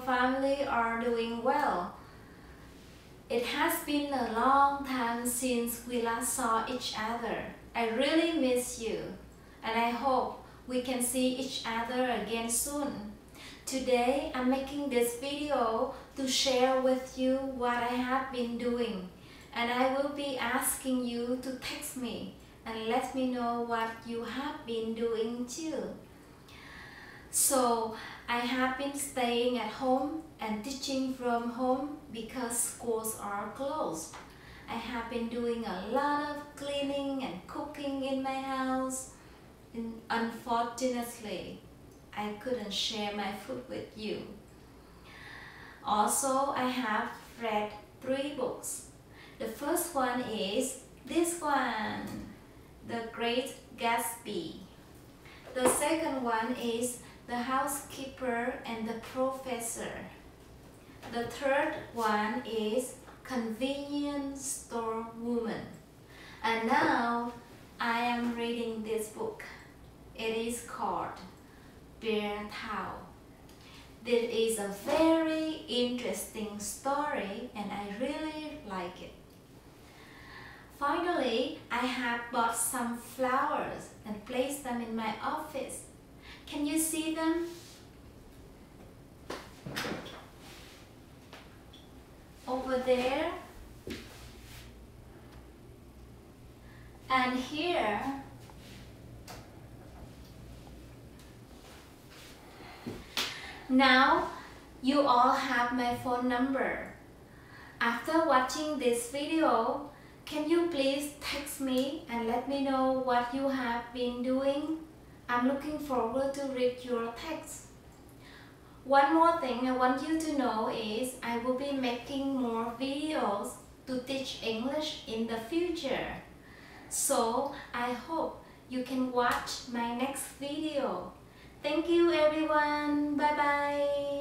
family are doing well. It has been a long time since we last saw each other. I really miss you and I hope we can see each other again soon. Today I'm making this video to share with you what I have been doing and I will be asking you to text me and let me know what you have been doing too. So I have been staying at home and teaching from home because schools are closed. I have been doing a lot of cleaning and cooking in my house. And unfortunately, I couldn't share my food with you. Also, I have read three books. The first one is this one, The Great Gatsby. The second one is The Housekeeper and the Professor. The third one is Convenience Store Woman. And now I am reading this book. It is called Beartown. This is a very interesting story and I really like it. Finally, I have bought some flowers and placed them in my office. Can you see them? Over there and here Now, you all have my phone number. After watching this video, can you please text me and let me know what you have been doing? I'm looking forward to read your text. One more thing I want you to know is I will be making more videos to teach English in the future. So I hope you can watch my next video. Thank you everyone. Bye bye.